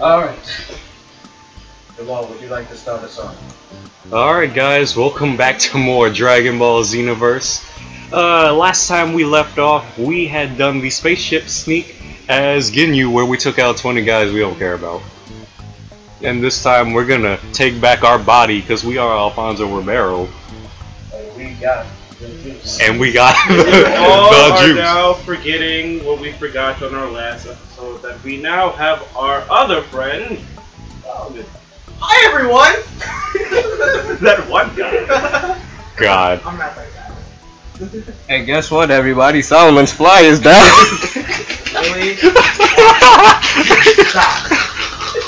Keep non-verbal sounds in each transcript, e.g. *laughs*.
Alright. Jamal, would you like to start us off? Alright guys, welcome back to more Dragon Ball Xenoverse. Uh, last time we left off, we had done the spaceship sneak as Ginyu where we took out 20 guys we don't care about. And this time we're gonna take back our body because we are Alfonso Romero. And we got the juice. And we got *laughs* the, We the, all the are juice. now forgetting what we forgot on our last episode that we now have our other friend. Hi everyone! *laughs* that one guy. God. I'm not that guy. Hey, guess what, everybody? Solomon's fly is down. *laughs* Really? *laughs*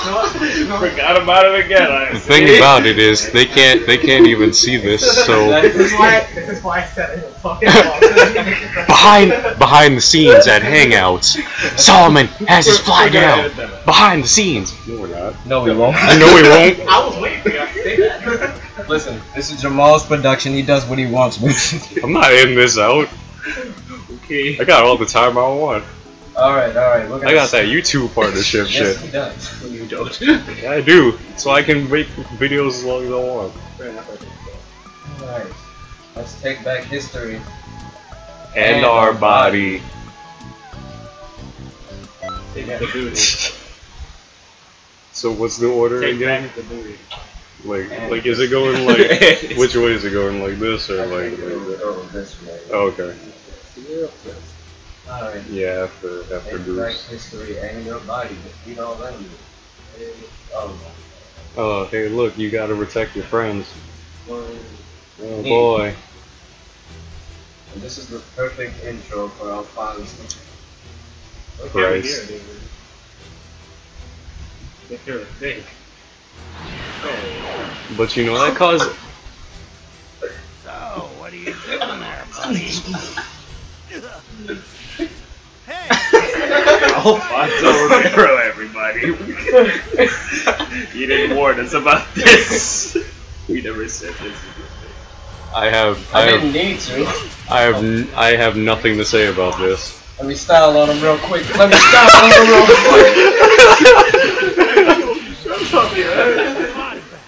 *laughs* Forgot about it again. I The thing about it is they can't they can't even see this, so This is why. This is why I said it. *laughs* Behind behind the scenes at Hangouts, Solomon has his fly down. Behind the scenes. No, we're not. no, we won't. I know we won't. *laughs* I was waiting for you to say that. Listen, this is Jamal's production. He does what he wants with. I'm not in this out. Okay. I got all the time I want. Alright, alright. I got that YouTube partnership Yes, shit. he does. *laughs* You don't. Yeah, I do. So I can make videos as long as I want. Alright. Let's take back history. And, And our body. Take back the booty. *laughs* So what's the order Take again? back the booty. Like, like is it going like *laughs* which way is it going? Like this or like? think this way. Oh, okay. Alright. Yeah, after after Take back Bruce. history and your body. You know them. Oh, Oh, hey, look, you gotta protect your friends. one. Oh boy. And this is the perfect intro for Alfonso. What can we hear, Christ. David? If you're. Oh. But you know that caused. So, what are you doing there, buddy? *laughs* Alfonso Romero, everybody. you didn't warn us about this. We never said this. I have I I didn't need to. I have n- I have nothing to say about this. Let me style on him real quick. Let me style on him real quick.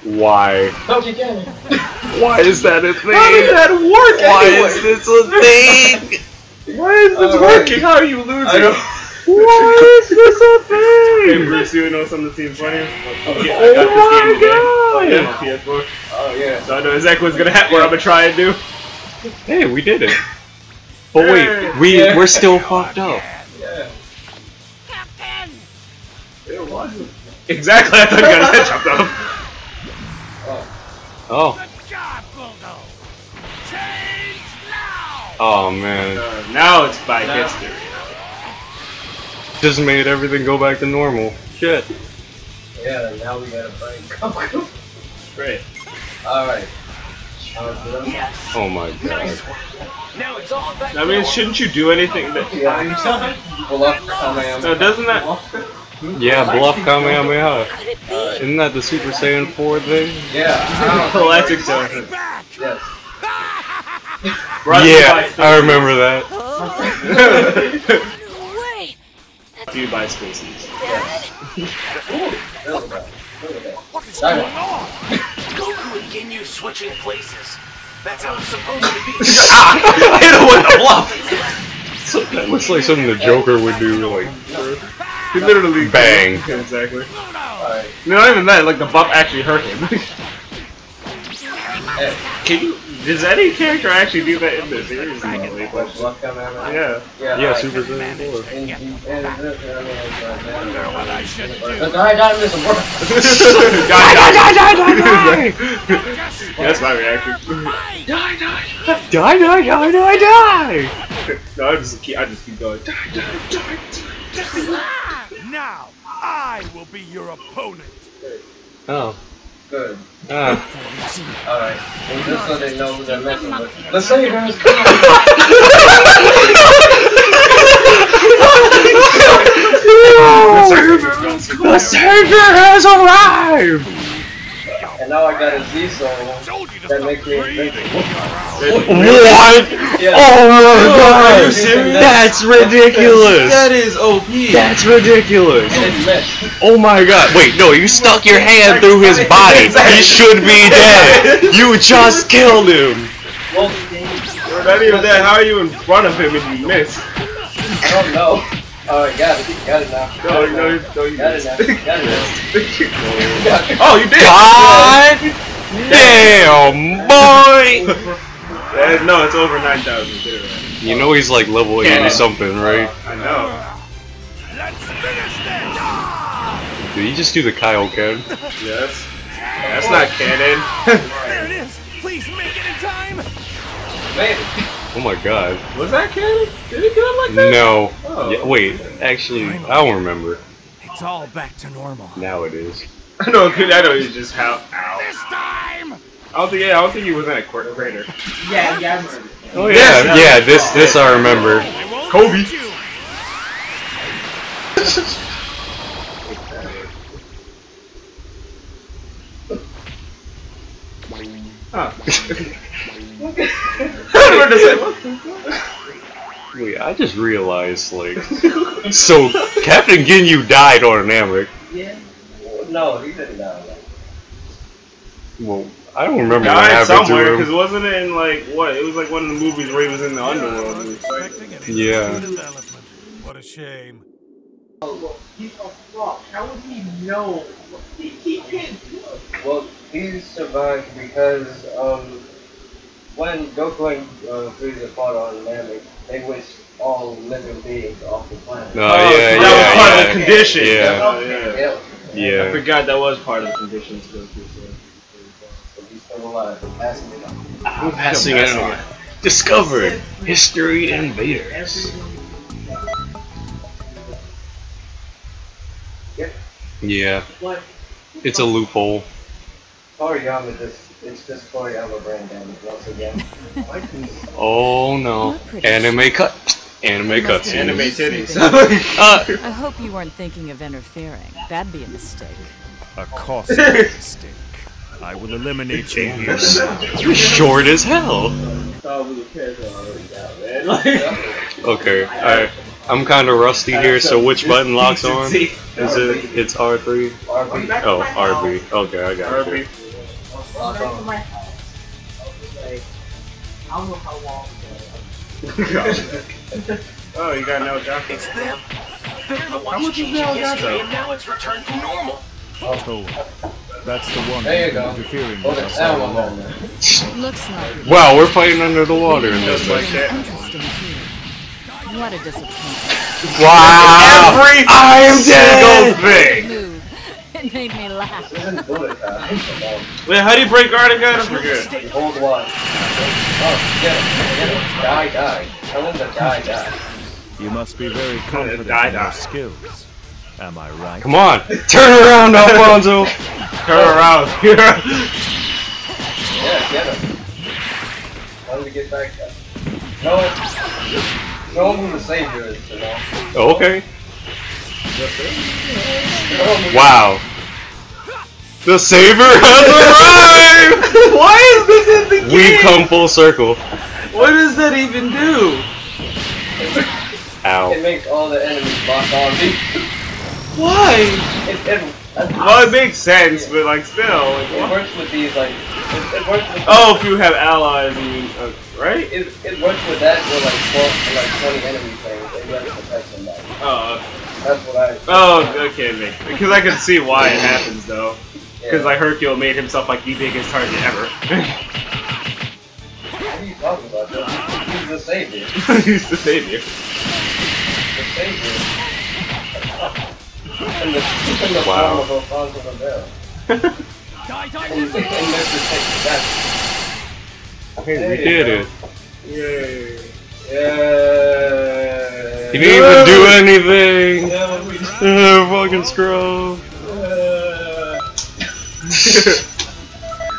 Why? Don't you get it? Why is that a thing? How did that work Why anyway? is this a thing? Why is this Alright. working? How are you losing? I. Why is this a Hey? Bruce, you know something that seems funny? Okay, Oh I got my this game today. God. on PS4. Oh yeah. So I know exactly what's gonna happen. What I'm gonna try and do. Hey, we did it. But wait, we Yeah. we're still fucked up. Yeah. Captain! Exactly. I thought you got his head chopped off. Oh, Good job, Buldo! Change now! oh man, Uh, now it's by Now. history. Just made everything go back to normal. Shit. Yeah. Now we gotta find *laughs* Goku. Great. All right. Uh, did I- Oh my god. Now it's all back I mean, shouldn't you do anything that? Yeah. Pull up Kamehameha. No, doesn't that? Yeah, bluff Kamehameha. Could it be? Isn't that the Super Saiyan 4 thing? Yeah. I don't- Classic Bring back! Yes. Brought to you Yeah, I remember that. *laughs* Wait! Brought you by Stacy's. Dad? Look at that. Look at that. What is Dad. going on? Goku and Ginyu switching places. That's how it's supposed to be. ah! I hit him with a bluff. That looks like something the Joker would do, like, He literally Bang. Yeah, *laughs* exactly. Alright. No, not even that. Like the buff actually hurt him. Hey. *laughs* Can you? Does any character actually do that in the series? No, they- What, bluff Kamehameha? Yeah. Yeah. yeah, alright. Super Saiyan 4. And, and, and, and, what I should do. the die die doesn't work. die, die, die, die, die, Just That's my reaction. wait! Die, die, die, die, die, die! No, I just keep. I just keep going. Die, die, die, die. Now, I will be your opponent. Oh. Good. Ah. Alright. And just so they know who they're messing with. The Sabers The Savior has arrived! And now I got a Z so that makes me invincible. What? *laughs* Yeah. Oh my Are you god! serious? That's ridiculous! That is OP. That's ridiculous! And it missed. Oh my god! Wait, no, you stuck your hand through his body. He should be *laughs* dead. You just killed him. Well, not even that. How are you in front of him and you miss? I don't know. Oh, I got it. Got it now. No, Got it no, now. no, you Got it now. Got it now. *laughs* Oh, you did. God damn, boy! Uh, no, it's over 9,000. You know he's like level 80 something, right? I know. Did he just do the Kaio-ken? Yes. That's not canon. There it is! Please make it in time! Maybe. *laughs* Oh my god. Was that canon? Did he do it like that? No. Oh. Yeah, wait, actually, I don't remember. It's all back to normal. Now it is. *laughs* I know. I know. He's just how. Ow. This time! I don't think. Yeah, I don't think he was in a court crater. Yeah, yeah, Oh Yes, yeah, yeah. This this I remember. I Kobe. hurt you. Huh. *laughs* Ah. *laughs* I was about to say, Wait, I just realized like, *laughs* so Captain Ginyu died on Namek. Yeah. No, he didn't die. Well, I don't remember what Died happened somewhere to because wasn't it in like what? It was like one of the movies where he was in the underworld. Like- Yeah. What a shame. Oh, well, he's a frog. How would he know? He, he can't do it. Well, he survived because um, when Goku and uh, Frieza fought on Namek, they wished all living beings off the planet. No, Oh, yeah, that yeah, was part yeah. of the condition. Yeah. Yeah. Yeah. Yeah. I forgot that was part of the conditions. Goku said. So he's still alive. and passing it on. I'm passing it on. Discovered history invaders. Yeah, What? it's a loophole. Toriyama just, it's just Toriyama brain damage once again. *laughs* Oh no. Anime cut. Anime You must cutscene. Anime be titties. *laughs* Uh, I hope you weren't thinking of interfering. That'd be a mistake. A costly *laughs* mistake. I will eliminate you here. you're short as hell. We the kids are already down, man. Like, Okay, alright. I'm kind of rusty here, so which button locks on? Is it? It's R3. RP. Oh, RB. Okay, I got RP. It. Lock to my house. Like, I don't know how long ago. *laughs* oh, you got no job. It's them. They're the ones changing history, and now it's returned to normal. Toad. That's the one There you go. interfering with us all along. Looks like it. *laughs* Wow, we're fighting under the water in this Just one. like that. Interesting too. What a disappointment. Wow! Every I am single dead! thing. Move. *laughs* Made me laugh. This isn't bullet time. Wait, how do you break guard again? I forget. You hold one. Oh, get him. Get him. Die, die. Tell him to die, die. You must be very confident die, in your skills. Am I right? Come on, *laughs* turn around, Alfonso! *laughs* Turn around here. Yeah, get him. How him to get back there. Show him. Show him who the savior is, you know. Oh, okay. Show him who Wow. The Savior has *laughs* arrived! Why is this in the game? We game? come full circle. What does that even do? Ow. It makes all the enemies lock on me. Why? It, it, Well, it makes sense, but like still, like it what? works with these, like, it, it works with Oh, if you have allies, I mean, uh, right? It, it works with that with like 12, like 20 enemy things, and you have to protect somebody. Oh, That's what I. oh, okay, make because I can see why it happens though. Yeah. Because like Hercule made himself like the biggest target ever. What are you talking about? Joe? He's the savior. *laughs* He's the savior. The savior. *laughs* In the, in the Wow. form of Alfonso Ribeiro. Die, die, And, and die, die. Mr. Texas. Hey, we did it. Yay. Yeah. He didn't even do anything! Yeah, we *laughs* fucking scroll. *laughs*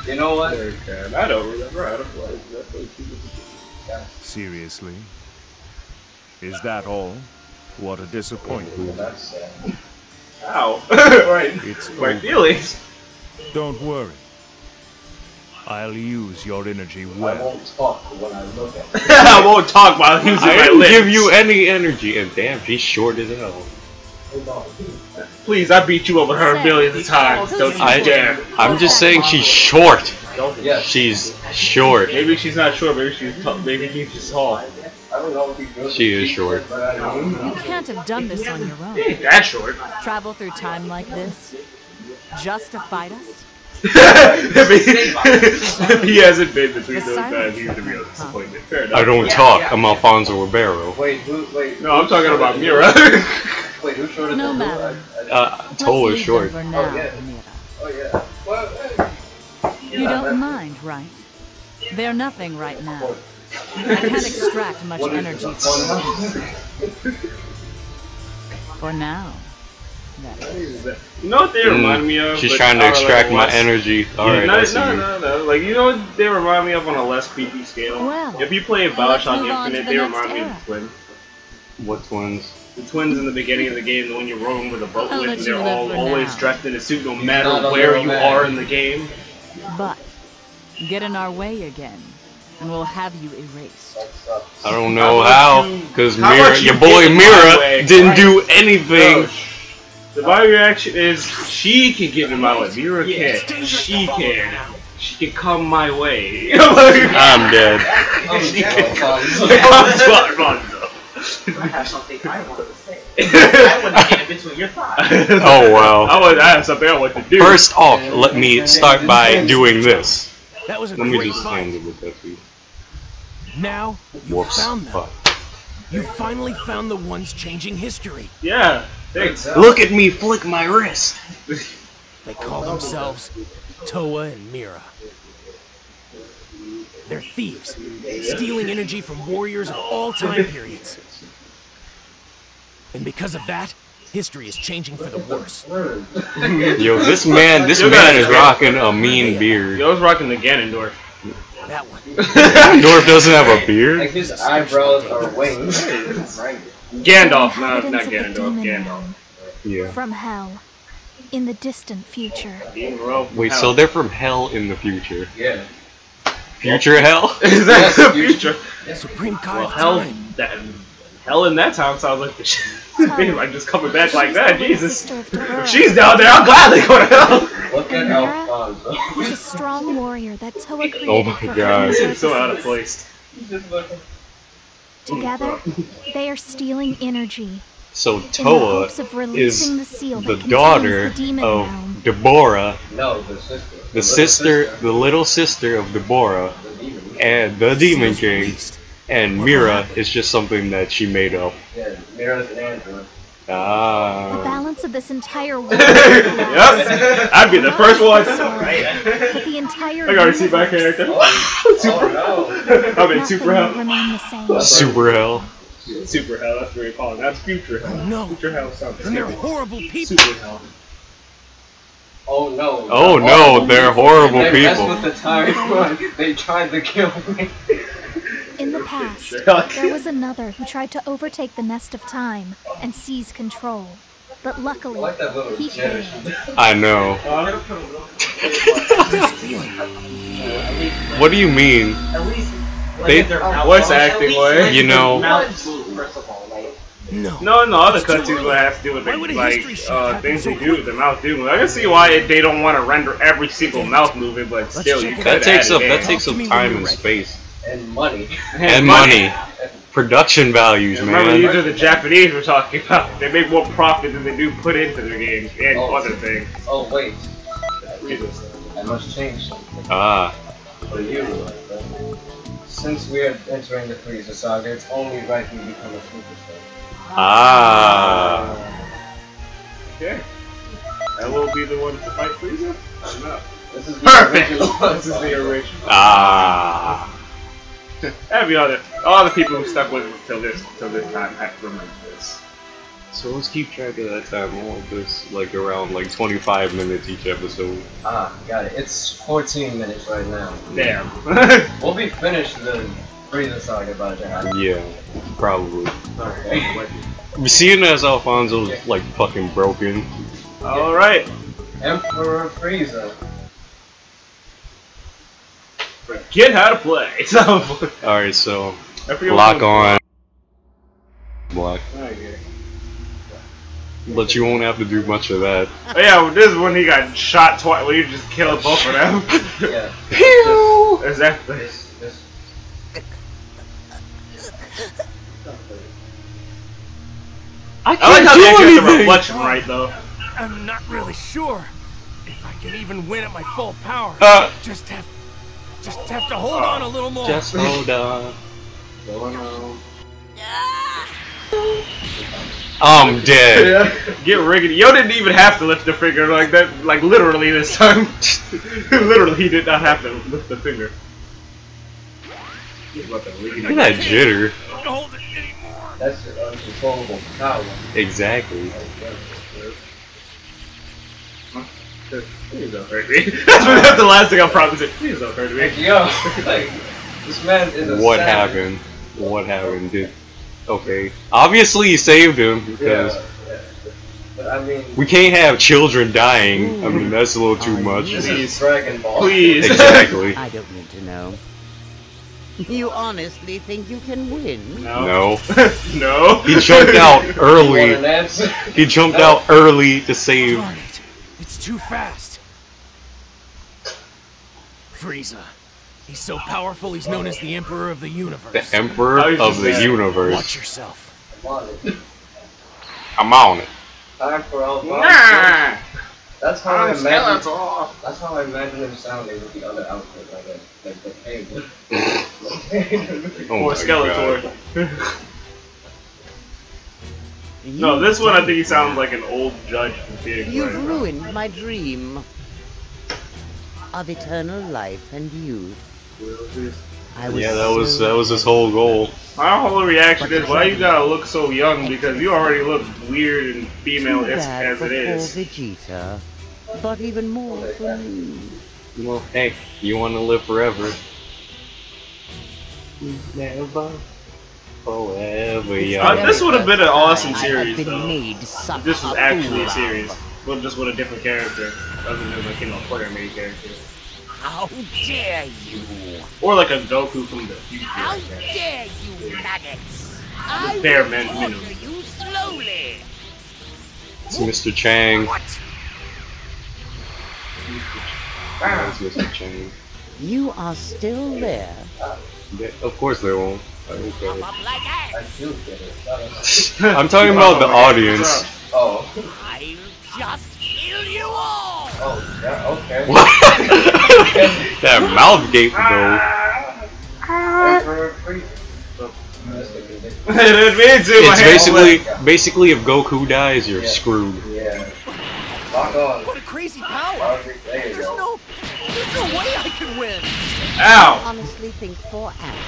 You know what? Okay, I don't remember how to play. That's what you- Seriously? Is that all? What a disappointment. That's sad. Ow! *laughs* right. It's My over. feelings. Don't worry. I'll use your energy I well. won't talk when I look at *laughs* it. I won't talk while using I my didn't lips. give you any energy, and damn, she's short as hell. Hold on. Please, I beat you over her Say, millions of times. Don't you I- dare. I'm just saying she's short. Yes. She's short. Maybe she's not short. Maybe she's t- maybe she's tall. I don't know if he goes She is short. but I know. You can't have done this on your own. Ain't that short. Travel through time like this? Just to fight us? if, he, if he hasn't been between those guys, he's gonna be a disappointment. Fair enough. I don't talk. I'm Alfonso Ribeiro. Wait, who? Wait. No, I'm talking about Mira. Wait, who's shorter No than matter. Blue? I- I- Uh, Towa is Let's short. leave them for now, yeah. Mira. Oh yeah. Well, eh, You yeah, don't that- mind, right? They're nothing right now. I can't *laughs* extract much What is energy it, from them. *laughs* For now. You know what they remind me of? Mm, She's but trying to on like, extract my less- energy. Yeah, Alright, no, I see no, you. no, no. Like you know what they remind me of on a less creepy scale. Well, if you play let's Bioshock on to Infinite, the they next remind me of era. the twins. What twins? The twins in the beginning of the game, the one you're rolling with a boat I'll with, and they're all always now. dressed in a suit, no not matter where you man. are in the game. But get in our way again, and we'll have you erased. I don't know about how, because how Mira, you your boy Mira didn't Right. do anything. No. The body reaction is she can get in my way. Mira can't. She can. She can come my way. *laughs* I'm dead. *laughs* Oh, She I have something I want to say. I want to get in between your thighs. *laughs* Oh, wow. I was I have something I want to do. First off, let me start by doing this. That was a Let me great just fight. hand it with that to. Now you Whoops. found them. Fuck. You finally found the ones changing history. Yeah. Thanks. Look at me flick my wrist. They call themselves Towa and Mira. They're thieves, stealing energy from warriors of all time periods. And because of that, history is changing for the worse. *laughs* Yo, this man, this You man is rocking a mean beard. Yo, I was rocking the Ganondorf. That one. *laughs* Dorf doesn't have a beard? Like beard. his eyebrows are wings. *laughs* Gandalf, no, not Inhabitants Ganondorf. Gandalf. Yeah. From hell. In the distant future. Demon Row. Wait, so they're from hell in the future? Yeah. Future hell? is that the future? Supreme God Well, of hell, Time. that hell in that town sounds *laughs* like the shit. Tell like just coming back like that, Jesus. sister of Dabura. If she's down there, I'll gladly go to hell. Look at Mira Alfonso. was a strong warrior that Towa created Oh my God. own Seems so out of place. Together, they are stealing energy So in the Towa is the seal the daughter the of realm. Dabura, No, the sister. the little sister, the little sister of Dabura, The demon. and the Demon King. Released. And Mira is just something that she made up. Yeah, Mira's an android. The Ah. balance of this entire *laughs* world. Yep, I'd be the first one. But the entire I gotta see my universe, character. Oh Super. no. I'm in nothing super will hell. remain the same. Super hell. Super hell. That's what we call it. That's future hell. Oh no. Future hell sounds And they're horrible people. Super hell. Oh no. Oh no, they're horrible They messed people. with the time. *laughs* they tried to kill me. In the past, *laughs* there was another who tried to overtake the nest of time and seize control. But I luckily, like he jet. failed. *laughs* I know. Huh? This feeling. What do you mean? At least. They- they're Voice acting, way. You know- Mouths move, first of all, like. No. No, no, other It's too cutscenes early. would have to do with the, a like history shift uh, things so they do. quick? The mouth do. I can see why they don't want to render every single mouth movement, but still, you check it could. That takes add up it that in. takes Talk up to me when time and ready. space And money. and *laughs* money, production values, Remember, these are the Japanese we're talking about. They make more profit than they do put into their games and Oh. other things. Oh wait. Jesus. I must change something. Ah, For you, since we are entering the Frieza saga, it's only right we become a superstar. ah. Okay. That will be the one to fight Frieza? Or not? This is the Perfect! original. *laughs* This is the original. Ah. Every other, all the people who stuck with it till this, till this time have to remember this. So let's keep track of that time. I want this like around like 25 minutes each episode. Ah, got it. It's 14 minutes right now. Damn. *laughs* We'll be finished the Frieza saga by the time. Yeah, probably. Okay. *laughs* Seeing as Alfonso's like fucking broken. Alright. Emperor Frieza. Forget how to play. *laughs* Alright, so I forget lock what- on. Block. Okay. But you won't have to do much of that. Oh, yeah, well, this is when he got shot twice. When you just killed both of them. Yeah. *laughs* exactly. This, this, I I like how they actually get the reflection right though. I'm not really sure if I can even win at my full power. Uh. just have, just have to hold on a little more. Just hold *laughs* on. Oh, I'm dead. Get riggedy. Yo didn't even have to lift the finger like that. Like literally this time. *laughs* literally, he did not have to lift the finger. He's about to riggedy. Look at that jitter. Don't hold it anymore. that's your uncontrollable power. Exactly. Please don't hurt me. *laughs* That's, what, that's the last thing I'll probably say. Please don't hurt Like, me. yo, *laughs* like, this man is a What savage. happened? What happened? Did okay? Obviously, you saved him because yeah. But I mean, we can't have children dying. I mean, that's a little too much. this Please. is Dragon Ball. Please. *laughs* Exactly. I don't need to know. You honestly think you can win? No. No. no. He jumped out early. He jumped out early to save. Darn it! It's too fast. Frieza. He's so powerful. He's known as the Emperor of the Universe. The Emperor of just the Universe. Watch universe. yourself. Come on, it's I'm on it. time for Alphonse. Nah. That's how I I'm imagine. That's how I imagine him sounding with the other outfit, like a, like the cable. *laughs* Oh Or my Skeletor. *laughs* god. No, this one I think he sounds like an old judge from Phoenix. You've Wright. ruined my dream of eternal life and youth. I was Yeah, that was so that was his whole goal. My whole reaction is, why you gotta look so young? Because you already look weird and female as, bad as for it is. Vegeta, but even more for me. Well, hey, you want to live forever? Never, forever young. Uh, this would have been an awesome I have series, been though. made such This was actually a series, but just with a different character, other than like you know player made character, How dare you! or like a Goku from the future. How like dare you, maggots! I bare will min- slaughter minimum. you slowly! It's Mr. Chang. What? That's Mr. Chang. You are still there. Of course they won't. I don't care. Up like I that. do get it. I'm talking about the audience. Oh, I'll just kill you all! oh, yeah, okay. What? that mouth gape though. Emperor Free- that's the condition. Me too, my It's basically basically if Goku dies, you're Yeah. screwed. Yeah. Lock on. What a crazy power! There you There's go. no, there's no way I can win. Ow! Honestly think four ants can really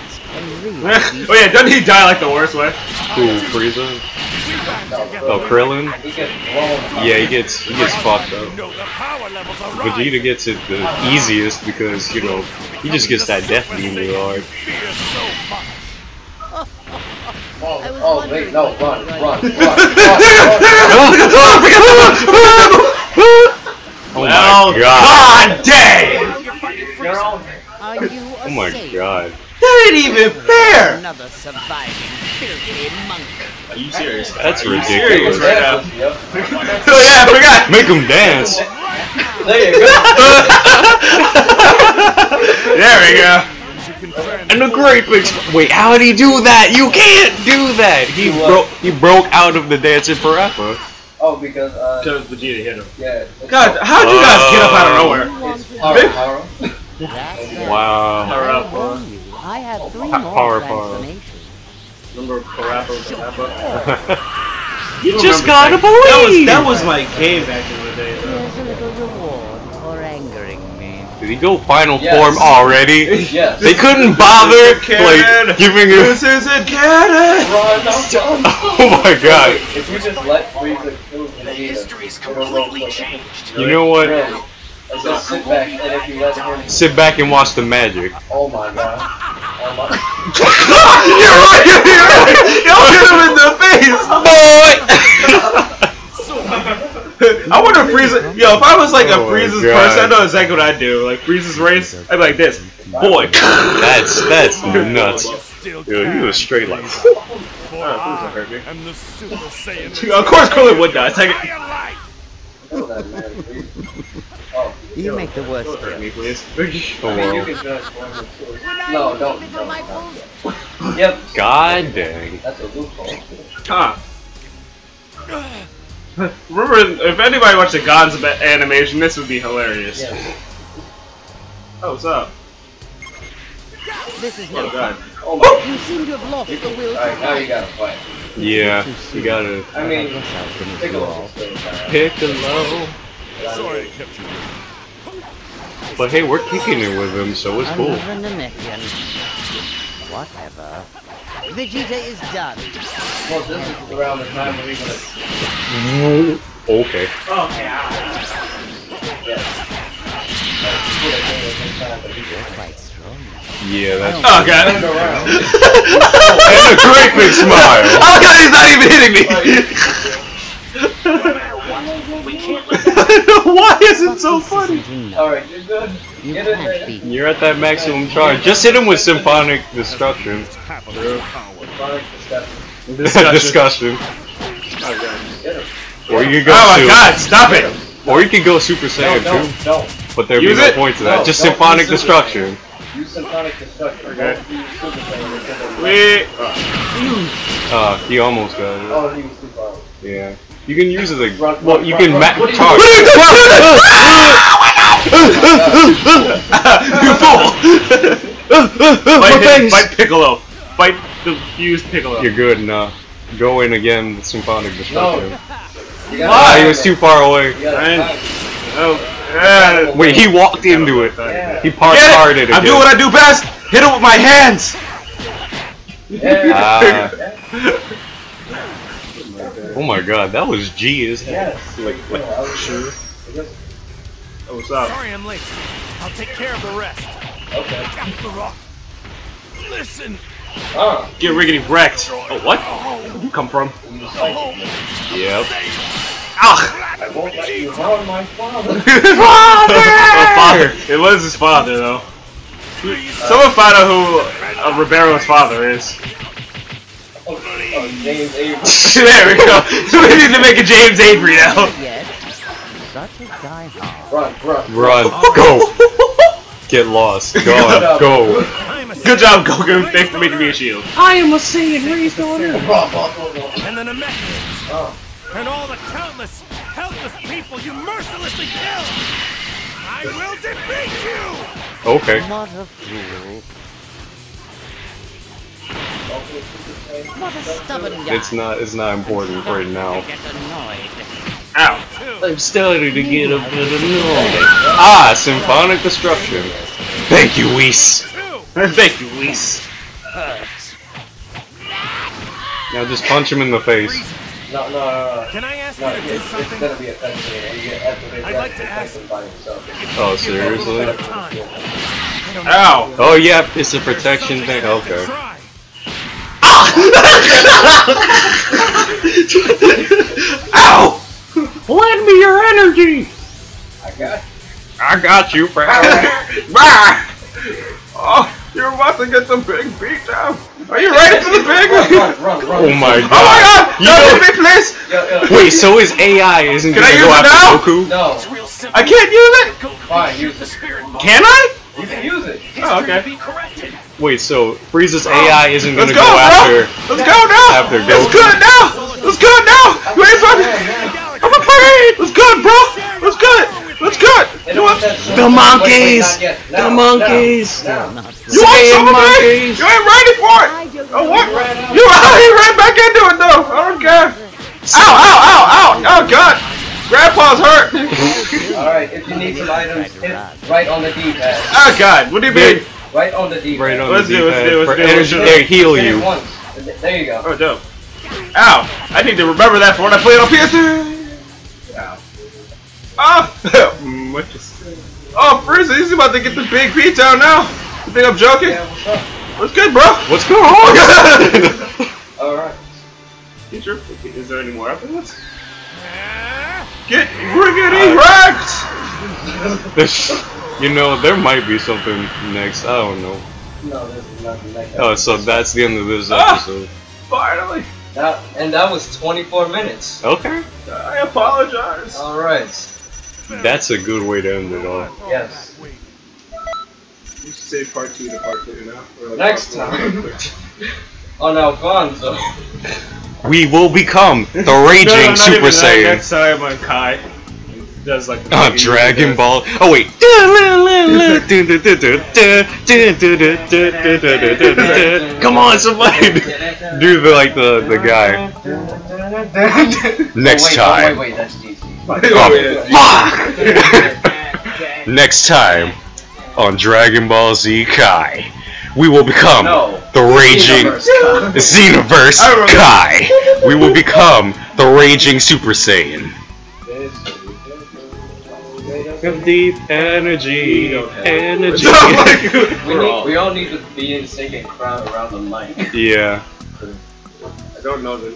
*laughs* oh yeah, doesn't he die like the worst way? Who, Frieza? Oh, Krillin? He gets blown. Yeah, he gets he gets fucked up. No, the power levels are Vegeta gets it the easiest because you know he just gets that death beam really hard. Fear so much. Oh, I was oh, wondering wait, no, what run, you run, run, *laughs* oh my god! God dang! run. You're you Oh my god! That ain't even fair! Another surviving filthy monk. Are you serious? That's Are you serious ridiculous. right now? Yep. *laughs* oh yeah, I forgot! Make him dance! There you go. *laughs* There we go. And the great big wait, how did he do that? You can't do that. He broke he broke out of the dancing forever. Oh, because uh, Because Vegeta hit him. yeah. God, how'd you guys get up out of nowhere? You It's to power, power. Wow. Power I you, have oh, three Pa- more power, power. transformations. Remember Parappa Parappa? *laughs* you don't just gotta that. That was, believe. that was my game back in the day, though. Here's a little reward for angering me. Did he go final Yes. form already? *laughs* Yes. They couldn't bother Cannon. like giving him. This is a cannon! Run, run. Oh my god! If you just let Frieza kill Vegeta, history's it'll completely changed. You know what? Really. Just sit back, and if you let him, Sit back and watch the magic. oh my god, oh my, You're right! *laughs* You're right! Y'all hit him in the face! Boy! I wonder if Frieza. Yo, if I was like a Oh my Frieza's God. person, I know exactly what I'd do. Like Frieza's race, I'd be like this. Boy. That's that's *laughs* nuts. Still Yo, he was straight like. Oh, hurt me. I'm the Super Saiyan. Of course, Krillin would die. Second. Kill that man, please. Oh, You make the worst Don't hurt me, please. Oh I mean, you well. can transform into No, don't. don't, don't. *laughs* Yep, God dang. that's a loophole. Huh. *laughs* Remember, if anybody watched the Gonz ba- animation, this would be hilarious. Yeah. Oh, what's up? This is Oh no god. fun. Oh my. You seem to have lost the will to Alright, now you gotta fight. Yeah, you gotta I mean, I guess I'll a you look. all. Piccolo. Sorry I kept you waiting. But hey, we're kicking it with him, so it's cool. Another Namekian. Whatever. Vegeta is done. Well, this is around the time when he's gonna. Mm-hmm. Okay. You're quite strong. Yeah, that's. Oh god. Turn and a great big smile. *laughs* Oh god, he's not even hitting me! *laughs* *laughs* Why is it so funny? Alright, you're good. You Get in can't there. beat You're at that maximum charge. Just hit him with symphonic destruction. Happily power. Discussion. *laughs* Get. Or you go Oh my super. god, stop it! Or you can go Super No, Saiyan don't, 2. don't. But there'd Use be no it? point to that. Just symphonic destruction. Use Symphonic Destruction. Okay. Don't use Super Saiyan because of- Wait. Uh, he almost got it. Oh, he was too far. Yeah. You can use it like. Run, Well, run, you run, can run. ma- What are you charge. *laughs* *laughs* you fool! My Fight, him, face! fight Piccolo. Fight the fused Piccolo. You're good now. Go in again with symphonic destruction. You gotta Ah, he was too far away. You gotta I- time it. Oh, yeah. Wait, he walked into it. Yeah. He parked Get hard it! it I'm doing what I do best! Hit it with my hands! Yeah. Ah. Yeah. Oh my god, that was G as hell. Yes. Like, what? Yeah, I was sure. Oh, what's up? Sorry I'm late. I'll take care of the rest. Okay. The rock. Listen. Ah. Get riggedy wrecked. Oh, what? Where'd you come from? You. Yep. Ah! I won't let you harm my father. *laughs* Oh, father. It was his father, though. Someone find out who uh, Ribeiro's father is. Oh, James Avery. there we go. So *laughs* we need to make a James Avery now. Yes. Such a diehard. Run, run. Run. Go. *laughs* Get lost. Go on. Go. Good job, Goku. Thanks for making me a shield. I am a Saiyan raised on run. and the Namekians. Oh. And all the countless, helpless people you mercilessly killed. I will defeat you. Okay. What a fool. What a stubborn guy. It's not. It's not important right now. Get. Ow. I'm starting to get a bit annoyed. Ah, symphonic destruction. Thank you, Whis. Thank you, Whis. Now just punch him in the face. No, no, no, no. Can I ask No, you to do it's, it's something? gonna be a cutscene and you get activated I'd like to ask- by himself. Oh, seriously? Time. I don't know. Ow. Oh yeah, it's a protection thing. Okay. Try. *laughs* Ow! Lend me your energy. I got you. I got you, pal. *laughs* Bah! Oh, you're about to get the big beat down. Are you ready for the big run, one? run, run, run. Oh my god. Oh my god. god! You Don't know- hit me, please! Yo, yo, Wait, so his AI isn't Can gonna I go use it after now? Goku? No, It's real simple. I can't use it! fine, use it. Can I? You can use it. Oh, okay. Be corrected. Wait, so Frieza's AI isn't Let's gonna go, go, bro! after. Let's go now! after It's Goku. good now! Let's go now! You ain't fucking... I'm afraid! Let's go, bro! Let's good! Let's good! They You don't want... want The monkeys! Wait, wait, not yet. The monkeys! Now, now. Not You want some of me? You ain't ready for it! Oh, what? You, he ran back into it, though! I don't care! Ow, ow, ow, ow! Oh, God! Grandpa's hurt! *laughs* Alright, if you need some items, hit right on the D-pad. oh, God! What do you mean? Right on the D-pad. Right on Let's the do it, let's do it, for let's do it, energy. let's do There, heal you. There you go. Oh, dope. Ow! I need to remember that for when I play it on PS2! Ow. Ah! Mm, what just... Oh, Frieza, he's about to get the big beat down now! You think I'm joking? Yeah, what's up? What's good, bro? What's going on? *laughs* Alright. Teacher, is there any more evidence? Get *laughs* There's, you know, there might be something next. I don't know. No, there's nothing like that. Oh, so that's the end of this Ah! episode. Finally. That, and that was 24 minutes. Okay. I apologize. Alright. That's a good way to end it all. Yes. You should say part two to part two now. Like Next time. *laughs* On Alfonso. We will become the No, no, Raging not Super even that. Saiyan. Next time on Kai does like the Uh, Dragon. Ball. Oh wait. *laughs* Come on, somebody *laughs* do the like the the guy. *laughs* Next oh, time. Oh, wait, wait, that's DC. Oh, fuck! Next time on Dragon Ball Z Kai, we will become the raging Xenoverse Xenoverse Kai. I remember. Kai. We will become the raging Super Saiyan. Of deep energy, of energy. *laughs* Oh *laughs* we, need, we all need to be in sync and crowd around the mic. yeah. I don't know the